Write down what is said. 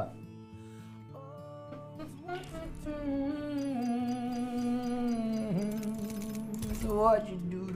but what you do